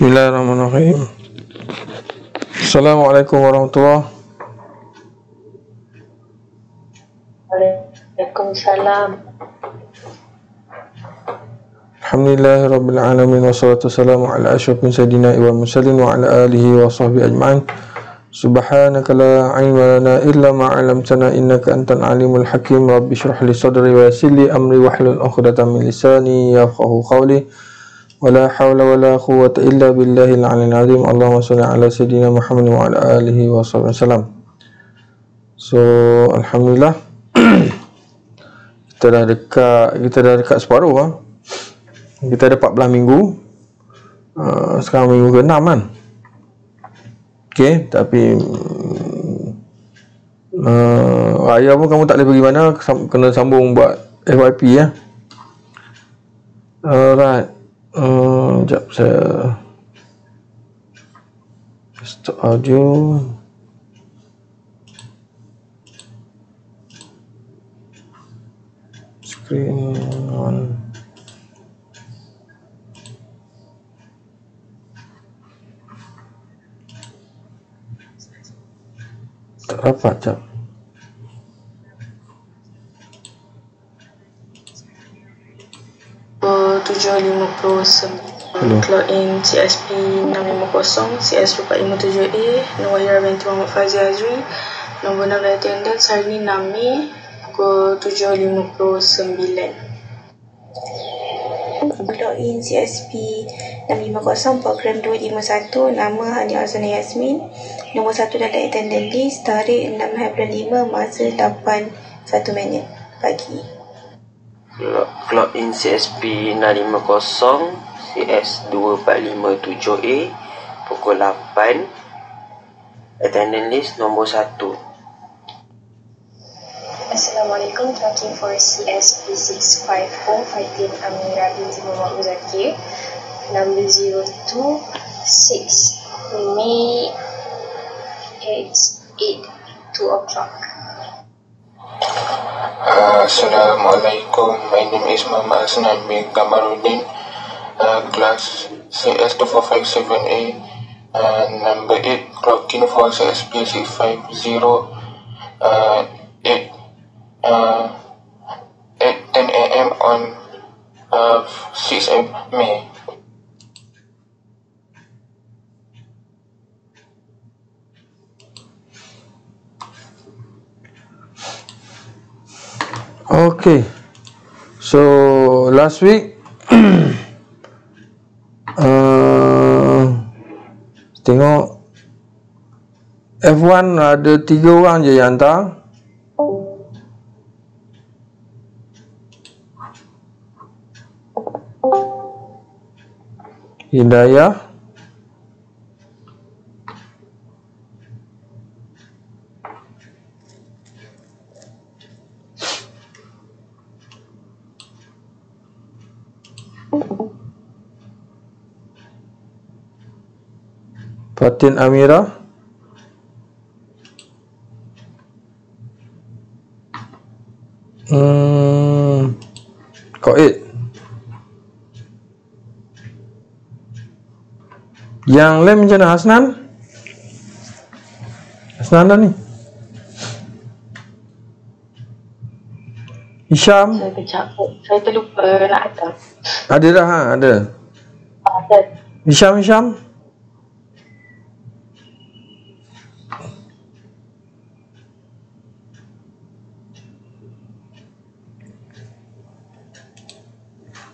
بسم الله الرحمن الرحيم السلام عليكم ورحمة الله عليكم السلام الحمد لله رب العالمين والصلاة والسلام على أشرف سيدنا المرسلين وعلى آله وصحبه أجمعين سبحانك لا علم لنا إلا ما علمتنا إنك أنت العليم الحكيم رب اشرح لي صدري ويسر لي أمري واحلل عقدة من لساني يفقه قولي ولا حول ولا قوة إلا بالله العلي العظيم اللهم صل على سيدنا محمد وعلى آله وصحبه وسلم So Alhamdulillah Kita dah dekat Kita dah dekat separuh ha? Kita ada 14 minggu uh, Sekarang minggu ke-6 kan Okay Tapi uh, Raya pun kamu tak boleh pergi mana Kena sambung buat FYP ya Alright Uh, saya stop audio. Screen on. Tak rapat jap. pukul 7.50 Hello. In CSP 650 CS 457A Nombor Yara Binti Muhammad Fazi Azri Nombor 6 dari attendance hari ni 6 Mei Pukul 7.59 Cloud CSP 650 program 251 Nama Hani Azana Yasmin. Nombor 1 dalam attendance list Tarik 6 April 5 Masa 8.1 minit pagi clock in CSP 650 CS 2457A pukul 8 attendance list nombor 1 Assalamualaikum tracking for CSP 650 Fatin Amira binti Muhammad Muzakir number 026 May 8 8 2 o'clock Uh, Assalamualaikum. My name is Mama Asnan bin Kamaruddin. Uh, class CS2457A. Uh, number 8. Clocking for CSP 650. Uh, 8. Uh, 8 10 a.m. on uh, 6 May. Okay. So last week uh, tengok F1 ada tiga orang je yang hantar. Hidayah Fatin Amira. Hmm Koid Yang lain macam mana Hasnan? Hasnan dah ni. Hisham? Saya kejap Saya terlupa nak hantar. Ada dah ha? Ada. Ada. Hisham Hisham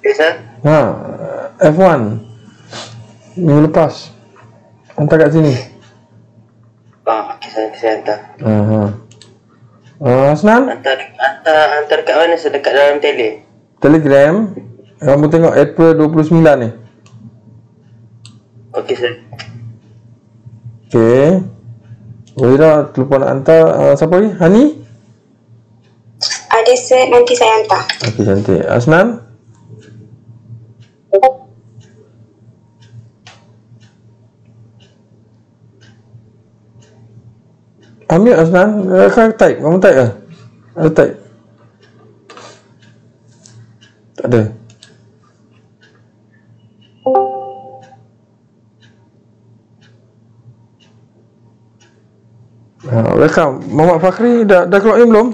Yes, Ha, F1 Minggu lepas Hantar kat sini Ah, okey saya saya hantar. Ha, ha. Uh, Hasnan Hantar hantar hantar kat mana? Sedekat dalam tele. Telegram Kamu tengok April 29 ni Okey saya. Okay Boleh dah terlupa nak hantar uh, Siapa lagi? Hani? ada set nanti saya hantar Okay cantik Hasnan? Ambil lah senang eh, Kau type. Kamu type lah. Ada type? Tak ada. Ha, welcome. Muhammad Fakhri dah, dah keluar ni belum?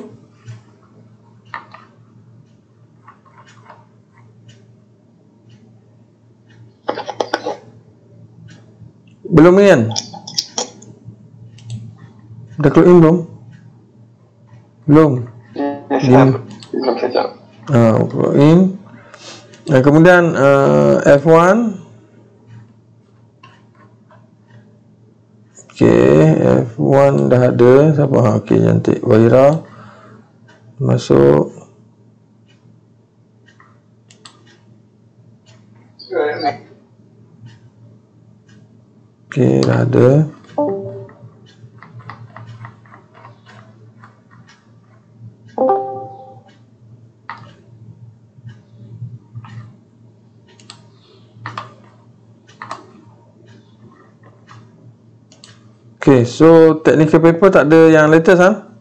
Belum ni kan? Dah in belum? Belum. Belum. Belum saja. Ah, keluar in. Dan kemudian uh, F1 Okay, F1 dah ada. Siapa? Ha, okay, cantik. Wahira. Masuk. Okay, dah ada. Okay, so technical paper tak ada yang latest ha?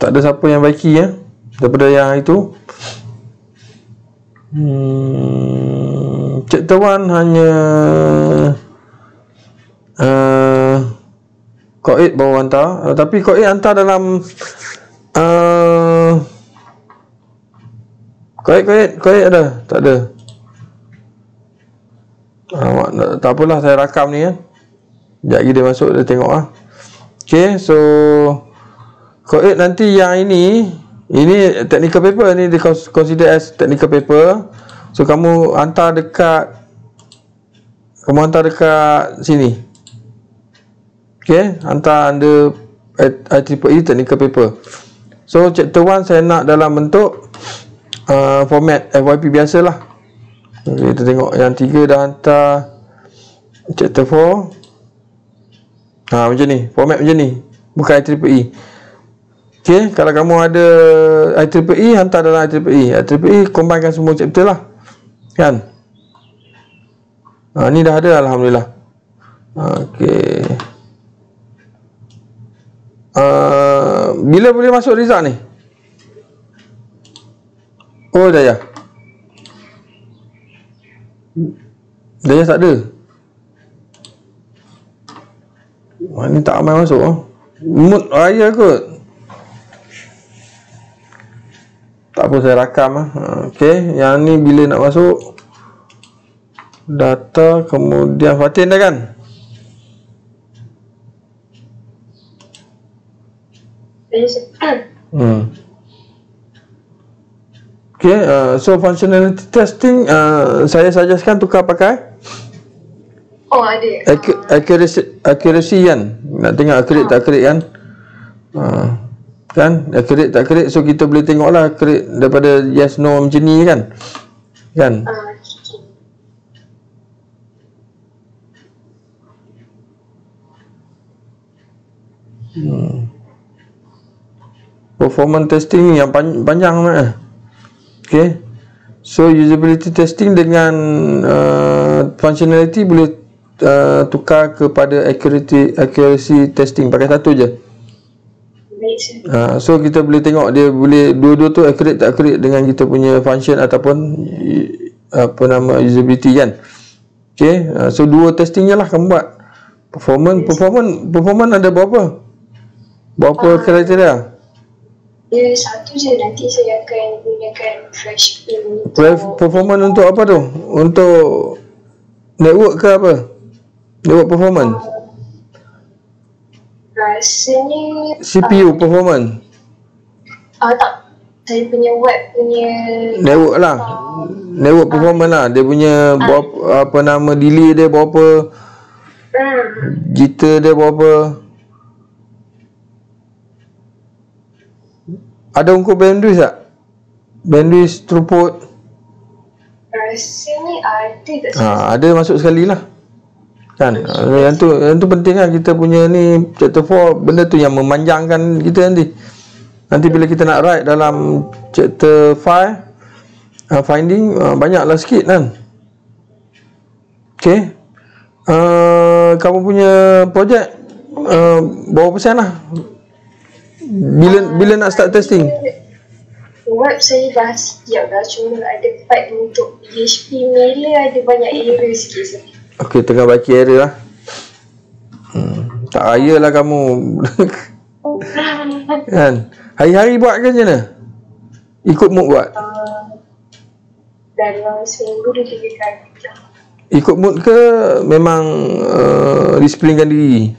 Tak ada siapa yang baiki ya? Daripada yang itu hmm, Chapter 1 hanya uh, Kod 8 baru hantar uh, Tapi kod 8 hantar dalam uh, Kod 8, kod 8, kod 8 ada? Tak ada Ah, tak apalah saya rakam ni kan. Sekejap lagi dia masuk dia tengok lah. Okay so Kod nanti yang ini Ini technical paper ni dia consider as technical paper So kamu hantar dekat Kamu hantar dekat sini Okay Hantar under IEEE technical paper So chapter 1 saya nak dalam bentuk uh, Format FYP biasa Okay, kita tengok yang tiga dah hantar chapter 4 ha, macam ni. Format macam ni. Bukan IEEE ok kalau kamu ada IEEE hantar dalam IEEE IEEE combinekan semua chapter lah. Kan? Ha, ni dah ada Alhamdulillah. Ok uh, bila boleh masuk result ni? Oh dah ya dia tak ada? Wah, ni tak aman masuk. Oh. Mood raya kot. Tak apa saya rakam lah Okay Yang ni bila nak masuk? Data Kemudian Fatin dah kan? Hmm Okay, uh, so functionality testing uh, saya suggestkan tukar pakai Oh ada. Ac- accuracy accuracy kan. Nak tengok accurate tak accurate kan. Uh, kan accurate tak accurate so kita boleh tengok lah accurate daripada yes no macam ni kan. Kan? Uh, Hmm. Performance testing ni yang pan- panjang lah. Okay. So usability testing dengan uh, functionality boleh uh, tukar kepada accuracy accuracy testing pakai satu je. Uh, so kita boleh tengok dia boleh dua-dua tu accurate tak accurate dengan kita punya function ataupun uh, apa nama usability kan. Okay. Uh, so dua testing je lah kamu buat. Performance performance performance ada berapa? Berapa Ah. kriteria? Dia satu je nanti saya akan gunakan fresh pin untuk Perf- performance untuk apa tu? Untuk network ke apa? Network performance. rasanya CPU performance. ah tak saya punya web punya Network lah. Network performance lah. Dia punya berapa, apa nama delay dia berapa, hmm, jitter dia berapa. Ada ukur bandwidth tak? Bandwidth throughput. rasanya ada tak? Ha, ada masuk sekali lah. Kan? Ha, yang tu yang tu penting lah kita punya ni chapter 4 benda tu yang memanjangkan kita nanti. Nanti bila kita nak write dalam chapter 5 uh, finding uh, banyaklah sikit kan. Okay. Uh, kamu punya projek uh, berapa persen lah? Bila bila nak start testing? Web saya dah siap dah cuma ada part untuk PHP Mailer ada banyak error sikit. Okey, tengah baki error lah. Hmm. Tak raya lah kamu. kan? Hari-hari buat ke macam mana? Ikut mood buat? Dalam seminggu dia tiga kali. Ikut mood ke memang uh, disiplinkan diri?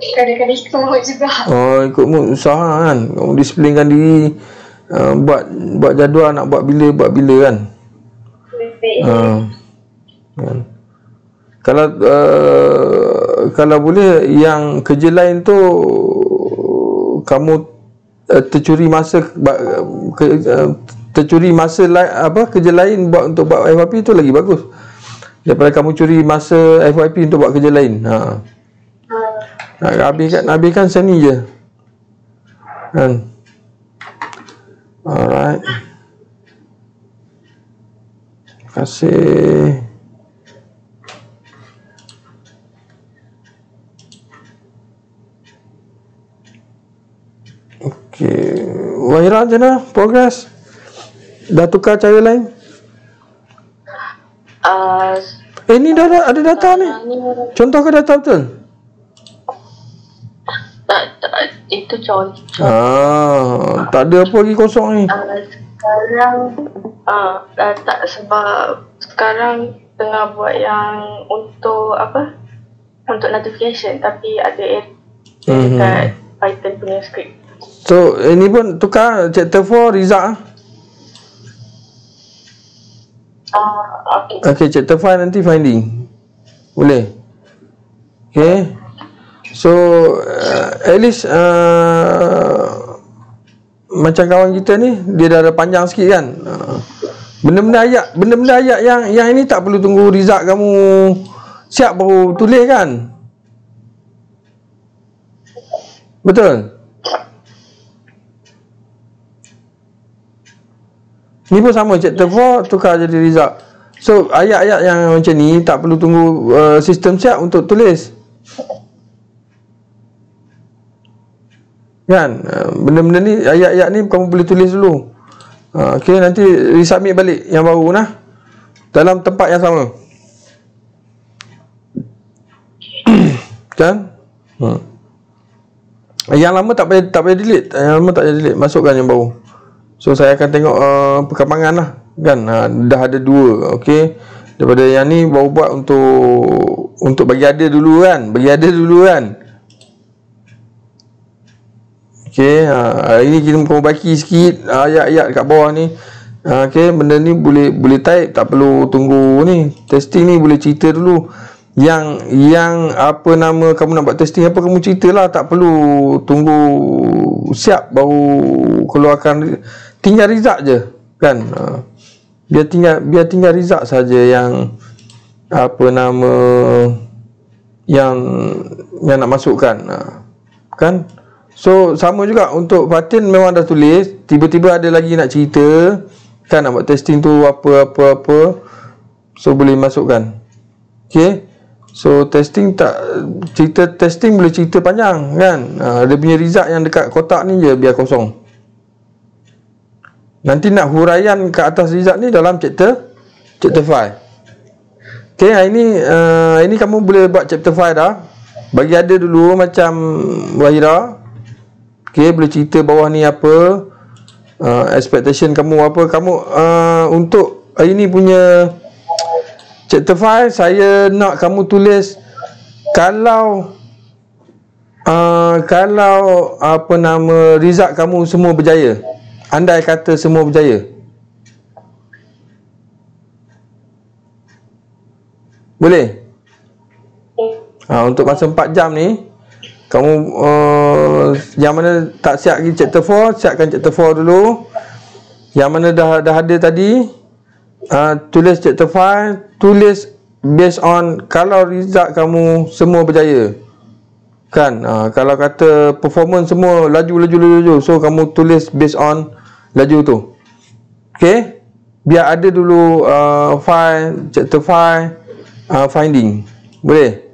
Kadang-kadang ikut mood juga. Oh, ikut mood usaha kan. Kamu disiplinkan diri uh, buat buat jadual nak buat bila buat bila kan. Baik. Uh, kan. Kalau uh, kalau boleh yang kerja lain tu kamu uh, tercuri masa ke, uh, tercuri masa lain apa kerja lain buat untuk buat FYP tu lagi bagus. Daripada kamu curi masa FYP untuk buat kerja lain. Ha. Nak habiskan nak habiskan seni je. Kan. Alright. Terima kasih. Okey. Wahira mana? Progress? Dah tukar cara lain? Uh, Eh ni dah ada, ada data ni. Contoh ke data betul? Itu contoh. Ah, tak ada apa lagi kosong ni. Uh, sekarang uh, uh, tak sebab sekarang tengah buat yang untuk apa untuk notification tapi ada error Mhm. dekat Python punya script So, ini pun tukar chapter 4 result ah. uh, okay. Okey, chapter 5 nanti finding. Boleh? Okey. So, uh, at least uh, macam kawan kita ni, dia dah ada panjang sikit kan. Uh, benda-benda ayat, benda-benda ayat yang yang ini tak perlu tunggu result kamu siap baru tulis kan? Betul? Ni pun sama chapter 4 tukar jadi result. So ayat-ayat yang macam ni tak perlu tunggu uh, sistem siap untuk tulis. Kan? Uh, benda-benda ni ayat-ayat ni kamu boleh tulis dulu. Uh, okay nanti resubmit balik yang baru nah. Dalam tempat yang sama. kan? Hmm. Yang lama tak payah tak payah delete. Yang lama tak payah delete. Masukkan yang baru. So saya akan tengok uh, perkembangan lah kan uh, dah ada dua okey daripada yang ni baru buat untuk untuk bagi ada dulu kan bagi ada dulu kan okey uh, hari ni kita perbaiki sikit ayat-ayat kat bawah ni. Uh, okey benda ni boleh boleh type tak perlu tunggu ni. Testing ni boleh cerita dulu. Yang yang apa nama kamu nak buat testing apa kamu ceritalah tak perlu tunggu siap baru keluarkan. Tinggal result je kan? Biar tinggal biar tinggal result saja yang apa nama yang yang nak masukkan uh, kan so sama juga untuk Fatin memang dah tulis tiba-tiba ada lagi nak cerita kan nak buat testing tu apa apa apa so boleh masukkan okey So testing tak cerita testing boleh cerita panjang kan. Ha, dia punya result yang dekat kotak ni je biar kosong. Nanti nak huraian ke atas result ni dalam chapter chapter 5. Okey, hari ni uh, ini kamu boleh buat chapter 5 dah. Bagi ada dulu macam Wahira. Okey, boleh cerita bawah ni apa uh, expectation kamu apa kamu uh, untuk hari ni punya Chapter 5 saya nak kamu tulis kalau uh, kalau apa nama result kamu semua berjaya. Andai kata semua berjaya. Boleh? Ha, untuk masa 4 jam ni kamu uh, yang mana tak siap lagi chapter 4 siapkan chapter 4 dulu. Yang mana dah dah ada tadi uh, tulis chapter 5 tulis based on kalau result kamu semua berjaya. Kan? Uh, kalau kata performance semua laju laju laju, laju so kamu tulis based on laju tu. Okey biar ada dulu uh, file chapter 5 uh, finding. Boleh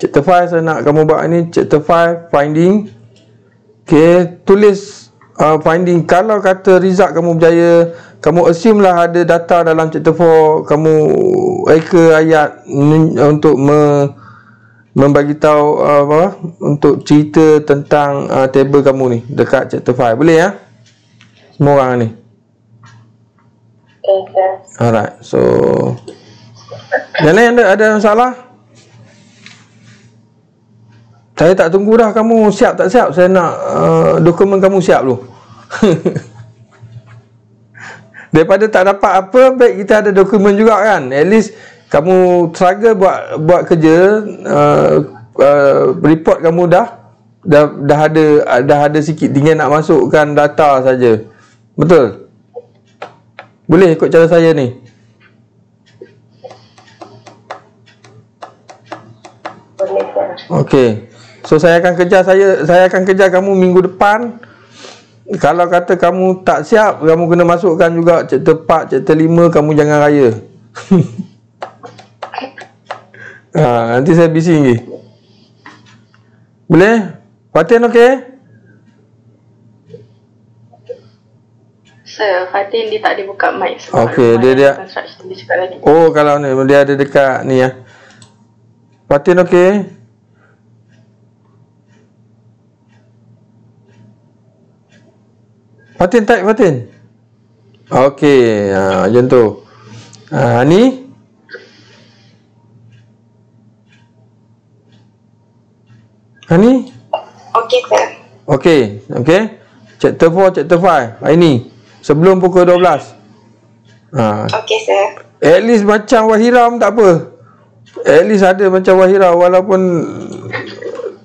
chapter 5 saya nak kamu buat ni chapter 5 finding okey tulis uh, finding kalau kata result kamu berjaya kamu assume lah ada data dalam chapter 4 kamu reka ayat untuk me, membagi tahu uh, apa untuk cerita tentang uh, table kamu ni dekat chapter 5. Boleh ya? Semua orang ni. Okay. Alright. So Yang lain ada ada masalah? Saya tak tunggu dah kamu siap tak siap. Saya nak uh, dokumen kamu siap dulu. Daripada tak dapat apa, baik kita ada dokumen juga kan. At least kamu struggle buat buat kerja, uh, uh, report kamu dah dah dah ada dah ada sikit tinggal nak masukkan data saja. Betul? Boleh ikut cara saya ni. Boleh. Okey. So saya akan kejar saya saya akan kejar kamu minggu depan. Kalau kata kamu tak siap, kamu kena masukkan juga chapter 4, chapter 5 kamu jangan raya. ha, nanti saya busy lagi. Boleh? Fatin okey? Sir, Fatin dia tak ada buka mic sebab Okey, rumah dia- dia- construction dia cakap lagi. Oh, kalau ni dia ada dekat ni ya. Fatin okey? Fatin type Fatin. Okey, ha, macam tu. Ha, ni Ha ni? Okey, sir. Okey, okey. Chapter 4, chapter 5. Hari ni. Sebelum pukul 12. Ha, Okey, sir. At least macam Wahira pun tak apa. At least ada macam Wahira walaupun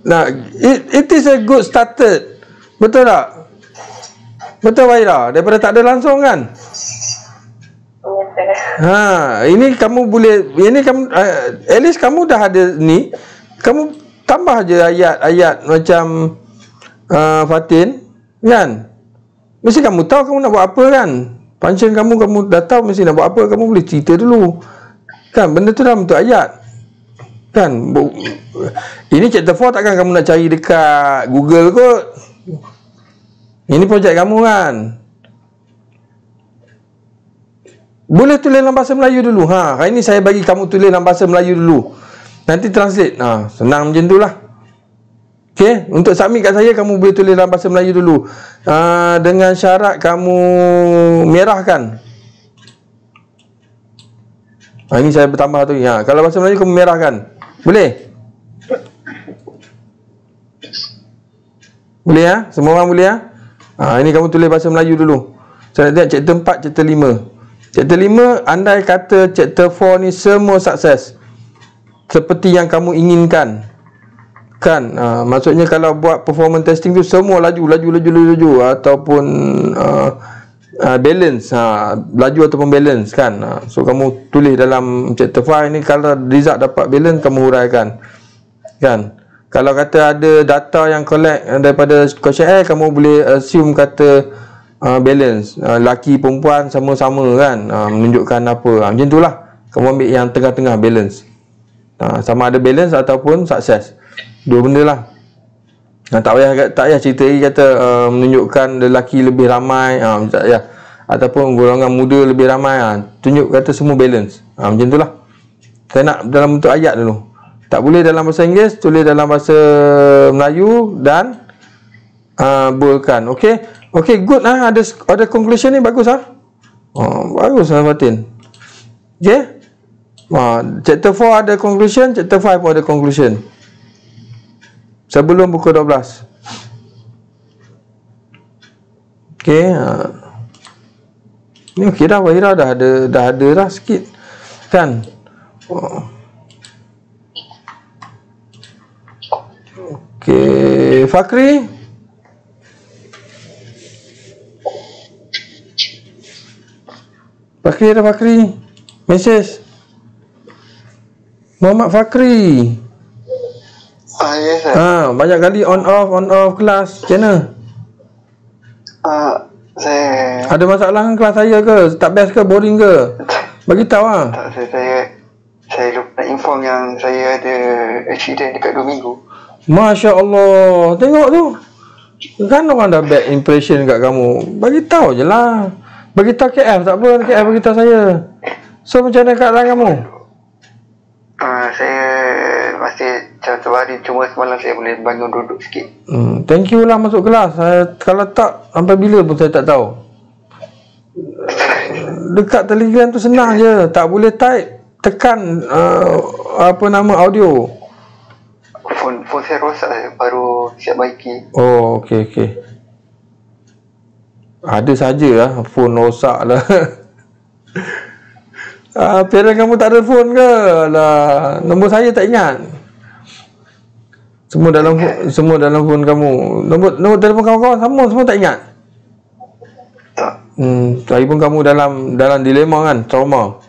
nah, it, it is a good started. Betul tak? Betul Wahira? Daripada tak ada langsung kan? Sir. Ha, ini kamu boleh ini kamu uh, at least kamu dah ada ni. Kamu tambah je ayat-ayat macam uh, Fatin kan? Mesti kamu tahu kamu nak buat apa kan? Function kamu kamu dah tahu mesti nak buat apa, kamu boleh cerita dulu. Kan benda tu dalam bentuk ayat. Kan? Ini chapter 4 takkan kamu nak cari dekat Google kot. Ini projek kamu kan? Boleh tulis dalam bahasa Melayu dulu. Ha, hari ni saya bagi kamu tulis dalam bahasa Melayu dulu. Nanti translate. Ha, senang macam tu lah. Okey, untuk submit kat saya kamu boleh tulis dalam bahasa Melayu dulu. Uh, dengan syarat kamu merahkan. Ha, ini saya bertambah tu. Ha, kalau bahasa Melayu kamu merahkan. Boleh? Boleh ya? Semua orang boleh ya? Ha, ini kamu tulis bahasa Melayu dulu. Saya nak tengok chapter 4, chapter 5. Chapter 5, andai kata chapter 4 ni semua sukses. Seperti yang kamu inginkan. Kan, uh, maksudnya kalau buat performance testing tu semua laju, laju, laju, laju, laju ataupun uh, uh, balance, uh, laju ataupun balance kan. Uh, so kamu tulis dalam chapter 5 ni kalau result dapat balance kamu huraikan. Kan? Kalau kata ada data yang collect daripada questionnaire kamu boleh assume kata uh, balance uh, laki perempuan sama-sama kan uh, menunjukkan apa. Uh, macam itulah. Kamu ambil yang tengah-tengah balance. Uh, sama ada balance ataupun sukses. Dua benda lah. Nah, tak payah tak payah cerita lagi kata uh, menunjukkan lelaki lebih ramai uh, tak payah ataupun golongan muda lebih ramai uh, tunjuk kata semua balance. Uh, macam itulah. Saya nak dalam bentuk ayat dulu. Tak boleh dalam bahasa Inggeris, tulis dalam bahasa Melayu dan uh, boldkan. Okey. Okey, good lah. Ada ada conclusion ni bagus ah. Oh, bagus lah Fatin. Okey. Uh, chapter 4 ada conclusion, chapter 5 pun ada conclusion. Sebelum pukul 12. Okey. Uh, ni okey dah Wahira dah ada dah ada dah sikit. Kan? Oh. Okey, Fakri. Fakri ada Fakri. Message. Muhammad Fakri. Ah, yes, sir. Ha, banyak kali on off on off kelas. Macam mana? Ah, saya Ada masalah dengan kelas saya ke? Tak best ke? Boring ke? Bagi tahu ah. tak saya saya saya lupa nak inform yang saya ada accident dekat 2 minggu. Masya Allah. Tengok tu. Kan orang dah bad impression kat kamu. Bagi tahu je lah. Bagi tahu KF tak apa. KF bagi tahu saya. So macam mana keadaan kamu? Ah, saya masih macam tu hari cuma semalam saya boleh bangun duduk sikit. Hmm, thank you lah masuk kelas. Saya, kalau tak, sampai bila pun saya tak tahu. Dekat telegram tu senang je. Tak boleh type. Tekan uh, apa nama audio. Phone, phone saya rosak saya baru siap baiki. Oh, okey, okey. Ada saja lah. Phone rosak lah. ah, parent kamu tak ada phone ke? Lah, nombor saya tak ingat. Semua dalam phone, semua dalam phone kamu. Nombor nombor telefon kawan-kawan sama semua tak ingat. Tak. Hmm, lagi pun kamu dalam dalam dilema kan, trauma.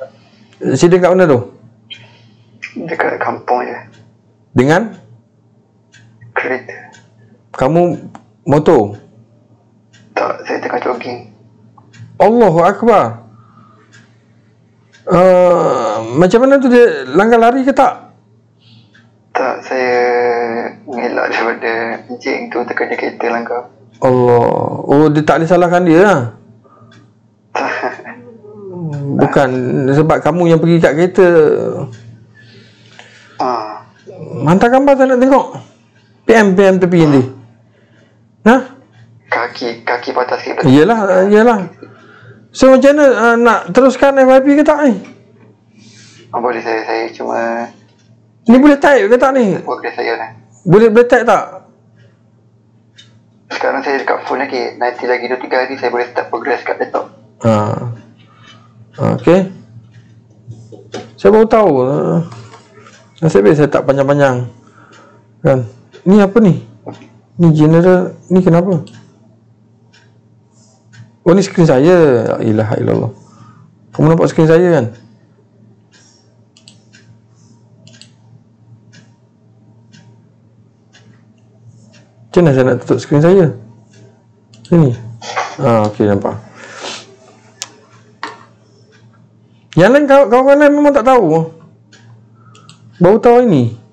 Sidang kat mana tu? Dekat kampung je. Dengan Kereta. kamu motor. Tak, saya tengah jogging. Allahu akbar. Uh, macam mana tu dia langgar lari ke tak? Tak, saya ngelak daripada encik tu tekan dia kereta langgar. Allah. Oh, dia tak boleh salahkan dia lah. Bukan sebab kamu yang pergi kat kereta. ah, Hantar gambar saya nak tengok. PM, PM tepi nanti. Ha? kaki, kaki patah sikit. Yelah, yelah. So macam mana uh, nak teruskan FYP ke tak ni? Ah, boleh saya, saya cuma Ni boleh type ke tak ni? progress saya lah. Boleh boleh type tak? Sekarang saya dekat phone lagi. Nanti lagi 2-3 hari saya boleh start progress kat laptop. Ha. Okey. Saya baru tahu. Uh, nasib baik saya tak panjang-panjang. Kan? Ni apa ni? Ni general. Ni kenapa? Oh ni skrin saya. La ilaha illallah. Kamu nampak skrin saya kan? Macam mana saya nak tutup skrin saya? Sini. Ah, okey nampak. Yang lain kawan- kawan-kawan lain memang tak tahu. Baru tahu ini.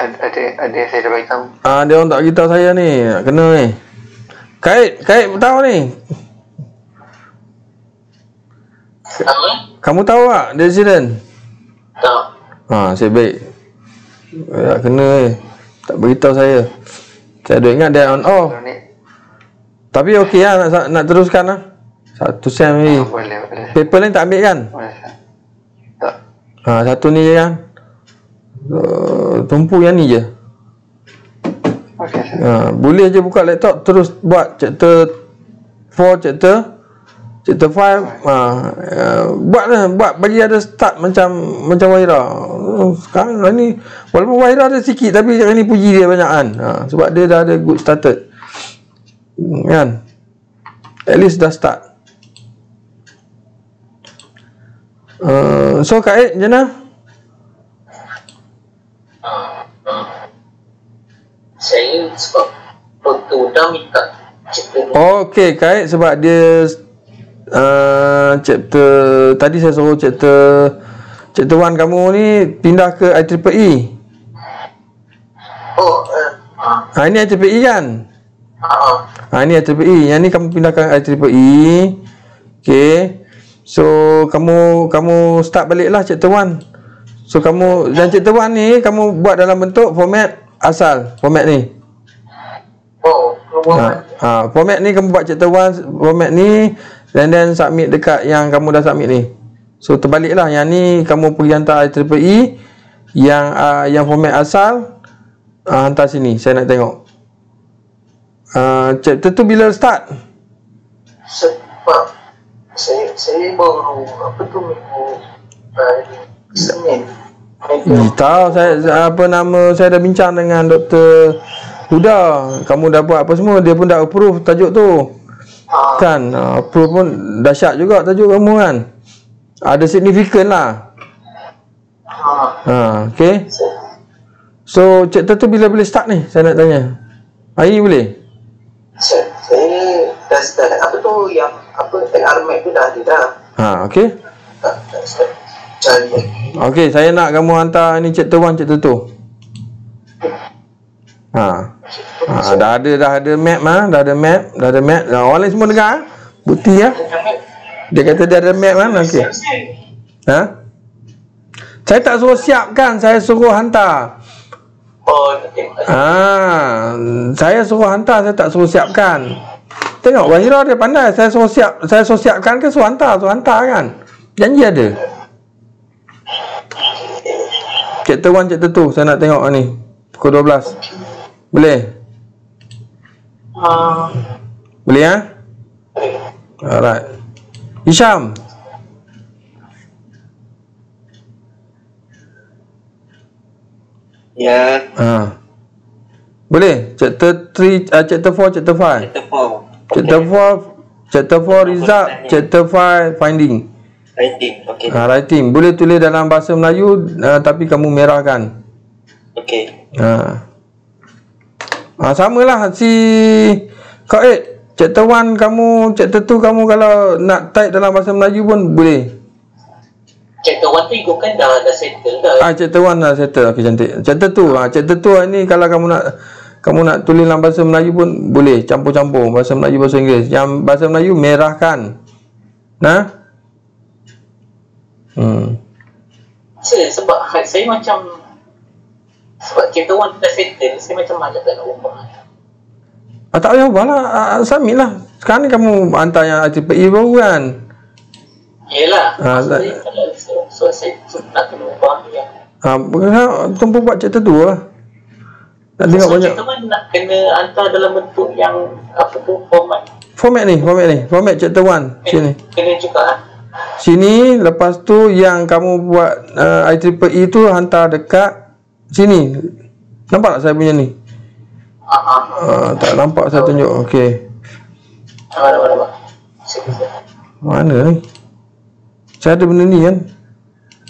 Ada, ada, saya dah beritahu. Ah, dia orang tak beritahu saya ni. Nak kena ni. Kait, kait tahu ni. Apa? Kamu tahu tak dia accident? Tak. Ha, saya baik. Tak kena ni. Tak beritahu saya. Saya ada ingat dia on off. Ni, Tapi okey lah nak, nak teruskan lah. Satu sen ni. ah, boleh, boleh. Paper lain tak ambil kan? Boleh. Tak. Ha, satu ni je kan? Uh, tumpu yang ni je. Okey, saya. Ha, boleh je buka laptop terus buat chapter 4 chapter chapter 5 ha, uh, buat lah buat bagi ada start macam macam Waira. Uh, sekarang lah ni walaupun Waira ada sikit tapi sekarang ni puji dia banyak kan. Ha, sebab dia dah ada good started. Hmm, kan? At least dah start. Uh, so Kak Ed macam mana Saya sebab foto dah minta Oh, okey, kait sebab dia uh, chapter tadi saya suruh chapter chapter 1 kamu ni pindah ke IEEE. Oh, uh, Ha ini IEEE kan? ah, Ha ini IEEE. Yang ni kamu pindahkan IEEE. Okey. So kamu kamu start baliklah chapter 1. So kamu dan chapter 1 ni kamu buat dalam bentuk format asal, format ni. oh, Ha, ha, format ni kamu buat chapter 1 format ni dan then submit dekat yang kamu dah submit ni. So terbaliklah yang ni kamu pergi hantar IEEE yang uh, yang format asal uh, hantar sini. Saya nak tengok. Uh, chapter tu bila start? sebab saya saya baru apa tu minggu uh, Senin. Tahu saya, apa nama saya dah bincang dengan Dr. Huda. Kamu dah buat apa semua? Dia pun dah approve tajuk tu. Ah, Kan uh, approve pun dahsyat juga tajuk kamu kan. Ada signifikan lah. ah, Ha, okay. So, chapter tu bila boleh start ni? Saya nak tanya. Hari ni boleh? saya, saya dah start apa tu yang apa LRMAC tu dah ada dah. Ha, okay. Tak, tak start cari. Okay, saya nak kamu hantar ni chapter 1, chapter 2. Ha. Ha, dah ada dah ada map ah, dah ada map, dah ada map. Dah, orang lain semua dengar ah. Bukti ah. Dia kata dia ada map kan? Okey. Ha? Saya tak suruh siapkan, saya suruh hantar. Ah, saya suruh hantar, saya tak suruh siapkan. Tengok Wahira dia pandai. Saya suruh siap, saya suruh siapkan ke suruh hantar, suruh hantar kan. Janji ada. Chapter 1, chapter 2 Saya nak tengok ni. Pukul 12 Boleh? Ah, Boleh ya? Alright. Hisham ya, ha. Boleh? Chapter 3 uh, Chapter 4 Chapter 5 chapter 4. Chapter 4 Chapter 4 result Chapter 5 finding Writing, okay. ha, Writing Boleh tulis dalam bahasa Melayu uh, Tapi kamu merahkan Okay. Ha. Ha, samalah si kau eh chapter 1 kamu chapter 2 kamu kalau nak type dalam bahasa Melayu pun boleh. Chapter 1 tu ikutkan dah, dah settle dah. Ah chapter 1 dah settle okey cantik. Chapter 2 ah chapter 2 ni kalau kamu nak kamu nak tulis dalam bahasa Melayu pun boleh campur-campur bahasa Melayu bahasa Inggeris. Yang bahasa Melayu merahkan. Nah? Hmm. Saya, sebab saya macam sebab chapter 1 dah settle, saya macam malas tak nak ubah. Ah, tak payah ubah lah. Ah, submit lah. Sekarang ni kamu hantar yang RTPE baru kan? Yelah, Ah, kalau so, so, saya so, nak kena ubah ya. Ha, tempoh buat chapter 2 lah. Nak tengok so, banyak. 1 nak kena hantar dalam bentuk yang apa tu, format. Format ni, format ni. Format chapter 1. Sini. Kena juga ah. Sini, lepas tu yang kamu buat uh, IEEE tu hantar dekat sini. Nampak tak saya punya ni? Uh, tak nampak saya tunjuk. Okey. Sini. Mana ni? Saya ada benda ni kan?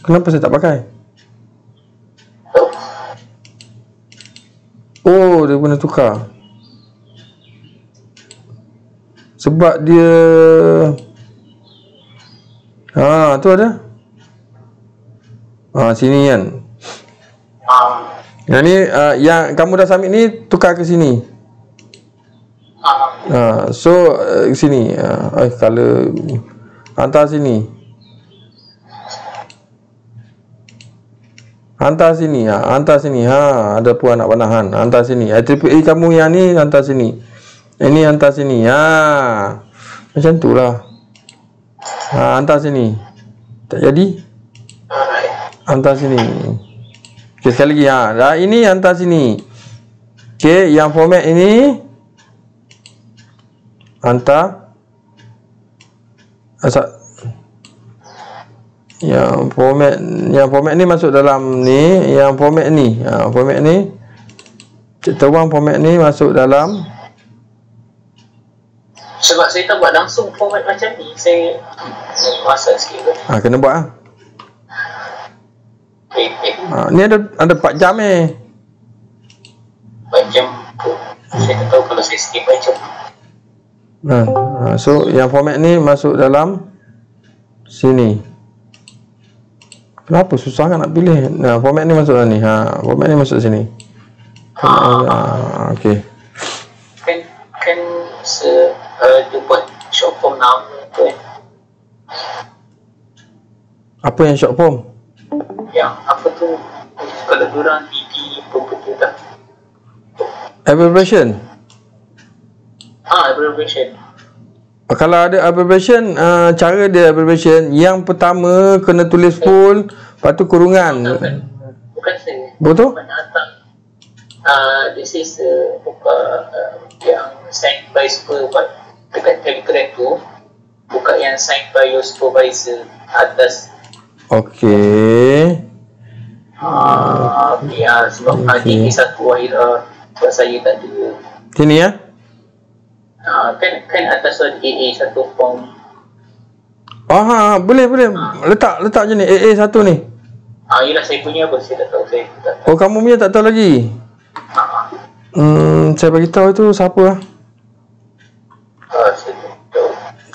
Kenapa saya tak pakai? Oh, dia guna tukar. Sebab dia Ha, tu ada. Ha, sini kan. Ah, Yang ni uh, yang kamu dah submit ni tukar ke sini. ah, Ha, so uh, sini. Uh, eh color hantar sini. Hantar sini. Ha, hantar sini. Ha, ada puan anak panahan. Hantar sini. IEEE kamu yang ni hantar sini. Ini hantar sini. Ha. Macam tu lah. Ha, hantar sini. Tak jadi? Hantar sini. Okey, sekali lagi. Ha. Dah, ini hantar sini. Okey, yang format ini hantar asal yang format yang format ni masuk dalam ni, yang format ni. Ha, format ni chapter 1 format ni masuk dalam Sebab saya tak buat langsung format macam ni, saya hmm, masa sikit tu. ha, kena buat ah. Eh, eh, Ha, ni ada ada 4 jam eh. macam tu. Saya tak tahu kalau saya skip macam tu. Ha, ha, so yang format ni masuk dalam sini. Kenapa susah kan nak pilih? Nah, format ni masuk dalam ni. Ha, format ni masuk sini. Ha, okey. Kan, kan se, uh, buat short form nama tu kan. Apa yang short form? Yang apa tu, kalau diorang DD apa tu tak. Abbreviation. Ah, abbreviation. Kalau ada abbreviation, uh, cara dia abbreviation, yang pertama kena tulis full, lepas tu kurungan. Bukan, bukan saya. Betul? Uh, this is uh, buka uh, yang signed by supervisor dekat telegram tu buka yang signed by your supervisor atas Okey. uh, ya sebab Okay. okay. ini satu Wahira sebab saya tak ada Sini ya. uh, kan kan atas AA satu form Oh, ha, ha, boleh boleh. Letak letak je ni AA satu ni. ah uh, yelah saya punya apa saya tak tahu saya tak tahu Oh, kamu punya tak tahu lagi. uh, Hmm, saya bagi tahu itu siapa lah.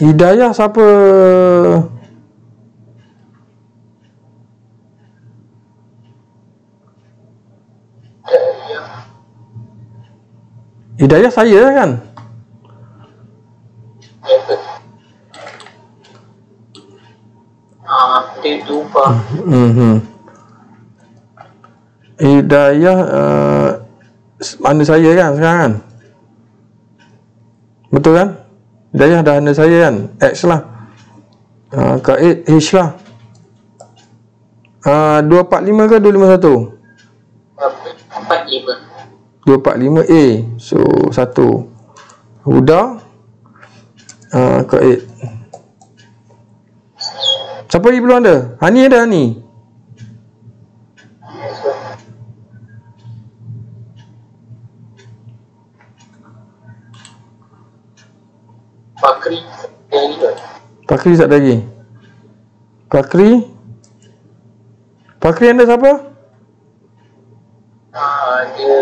Hidayah siapa? Hidayah saya kan? Ah. Mhm. Hidayah uh, mana saya kan sekarang kan? Betul kan? Hidayah dah anda saya kan? X lah. Uh, K8 H lah. Uh, 245 ke 251? Empat lima. 245A. So, satu. Huda. Uh, K8. Siapa lagi belum ada? Hani ada Hani? Fakri. Dia juga. Pakri tak ada lagi? Pakri? Pakri anda siapa? Ah, dia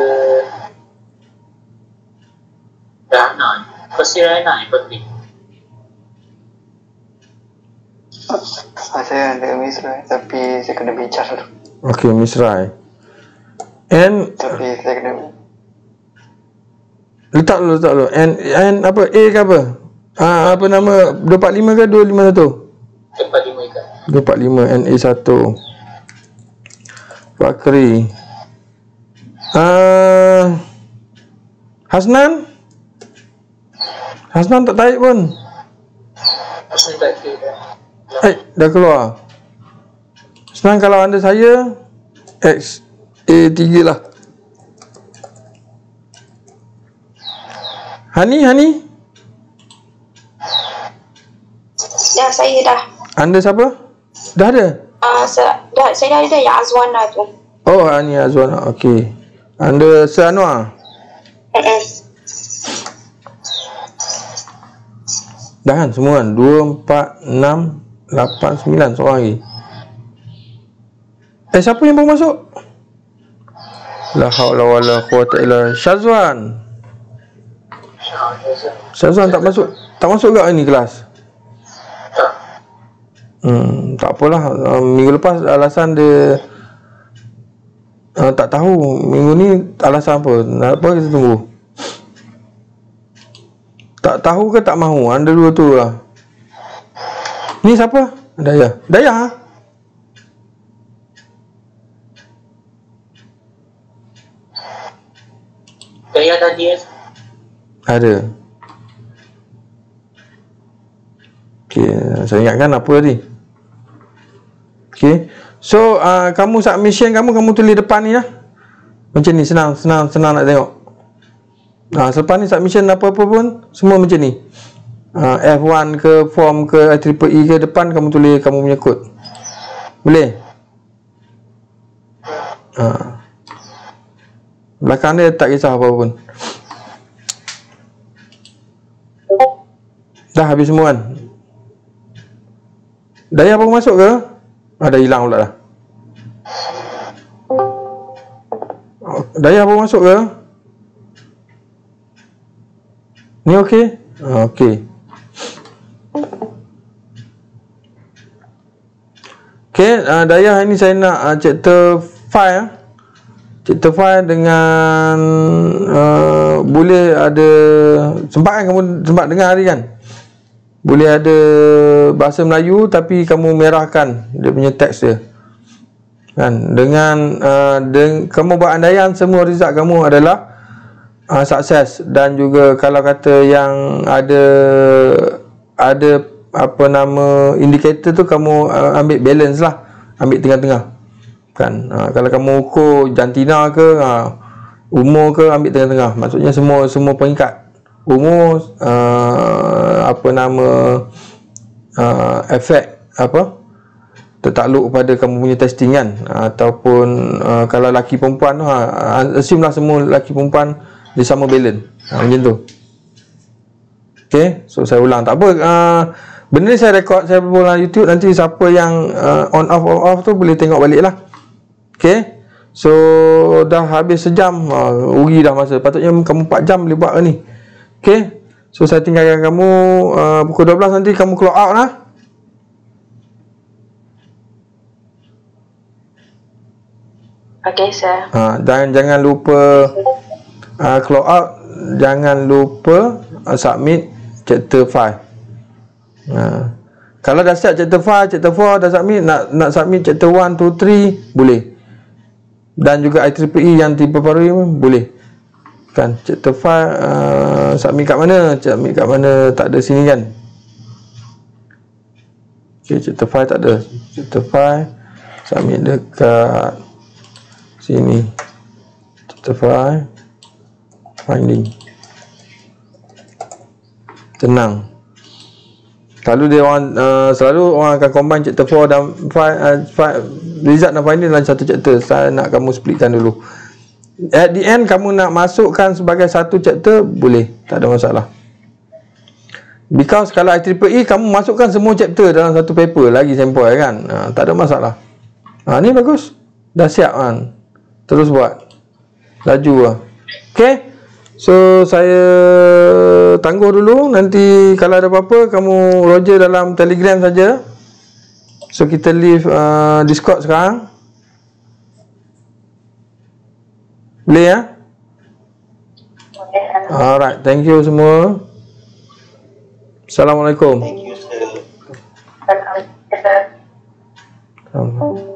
dah naik Fakri. Ah, saya ada misra tapi saya kena bicar dulu. Okey, Miss Rai. And Tapi saya kena letak dulu, letak dulu. And, and apa? A ke apa? Ah, apa nama? 245 ke 251? Tempat lima ikan. 245 NA1 Fakri uh, Hasnan Hasnan tak tarik pun Asal tak dah. Eh dah keluar Senang kalau anda saya X A3 lah Hani Hani Dah saya dah. Anda siapa? Dah ada? Ah, uh, dah saya dah ada yang Azwana tu. Oh Hani Azwana Okey Anda Sir Anwar Mm-mm. Dah kan semua kan 2, 4, 6, 8, 9 Seorang lagi Eh siapa yang baru masuk? La haula wa la quwata illa Syazwan rasa. Syazwan tak masuk Tak masuk ke ni kelas? Hmm, tak apalah. Uh, Minggu lepas alasan dia uh, Tak tahu. Minggu ni alasan apa? Nak apa kita tunggu? Tak tahu ke tak mahu? Anda dua tu lah. Ni siapa? Daya. Daya? Ha? Daya tadi. Ada. Okay Saya ingatkan apa tadi Okay So uh, Kamu submission kamu Kamu tulis depan ni lah. Macam ni senang Senang senang nak tengok. Uh, Selepas ni submission apa-apa pun Semua macam ni. Uh, F1 ke Form ke Triple E ke Depan kamu tulis Kamu punya kod Boleh? Uh. Belakang dia tak kisah apa-apa pun. Dah habis semua kan? Daya apa masuk ke? Ah, dah hilang pula dah. Oh, Daya apa masuk ke? Ni okey? Ah, okey. Okey, uh, Daya hari ni saya nak uh, chapter 5 ah. Chapter 5 dengan uh, boleh ada sempat kan kamu sempat dengar hari kan? Boleh ada bahasa Melayu tapi kamu merahkan dia punya teks dia. Kan? Dengan uh, deng- kamu buat andaian semua result kamu adalah uh, sukses dan juga kalau kata yang ada ada apa nama indikator tu kamu uh, ambil balance lah. Ambil tengah-tengah. Kan? Uh, kalau kamu ukur jantina ke uh, umur ke ambil tengah-tengah. Maksudnya semua semua peringkat umur uh, apa nama uh, efek apa? Tertakluk kepada kamu punya testing kan? Ataupun uh, kalau laki perempuan tu ha, assume lah semua laki perempuan dia sama balance. Ha, macam tu. Ok so saya ulang. Tak apa uh, benda ni saya rekod saya dalam YouTube. Nanti siapa yang uh, on off on off tu boleh tengok balik lah. Ok So dah habis sejam. Ha, Rugi dah masa. Patutnya kamu 4 jam boleh buat ke ni Okay So saya tinggalkan kamu uh, Pukul 12 nanti kamu clock out lah. Okay, sir. ha, Dan jangan lupa uh, Clock out. Jangan lupa uh, Submit chapter 5 ha. Kalau dah siap chapter 5 Chapter 4 dah submit Nak nak submit chapter 1, 2, 3 Boleh. Dan juga IEEE yang diperbarui pun Boleh kan? Chapter 5 uh, submit kat mana? Submit kat mana? Tak ada sini kan? Ok chapter 5 tak ada. Chapter 5 submit dekat sini. Chapter 5 finding. Tenang. Selalu dia orang uh, selalu orang akan combine chapter 4 dan 5 uh, 5 result dan finding dalam satu chapter. Saya nak kamu splitkan dulu At the end kamu nak masukkan sebagai satu chapter boleh, tak ada masalah. Because kalau IEEE kamu masukkan semua chapter dalam satu paper lagi sampel kan. Ha, tak ada masalah. Ha, ni bagus. Dah siap kan. Terus buat. Laju lah. Okay. So saya tangguh dulu nanti kalau ada apa-apa kamu Roger dalam Telegram saja. So kita leave uh, Discord sekarang. Boleh ya? Alright, thank you semua. Assalamualaikum. Thank you, sir. Assalamualaikum.